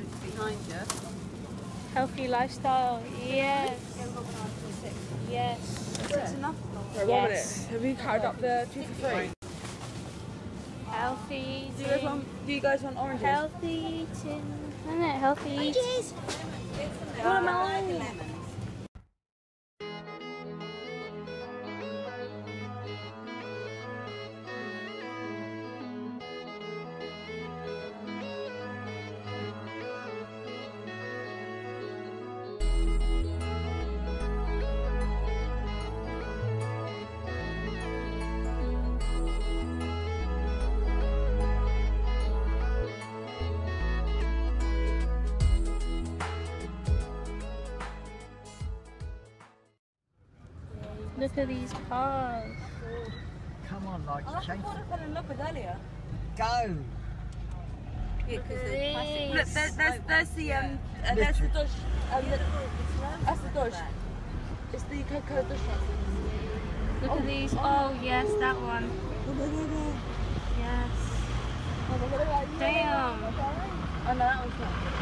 behind you. Healthy lifestyle. Yes. Yes. That's enough. Right, one Yes. minute. Have you carried up the two for three? Healthy Do you guys want, do you guys want oranges? Healthy eating. Isn't it? Healthy eating. Watermelon. Look at these cars. Come on, like, Oh, that's chase the one I fell in love with earlier. Go! Yeah, because the Yes. plastic. Look, there's, there's, there's the um, uh, there's the Dodge. Um, the, that's the Dodge. It's the Coca-Cola Dodge truck. Look at these. Oh, yes, that one. Yes. Damn. Oh no, that one's not.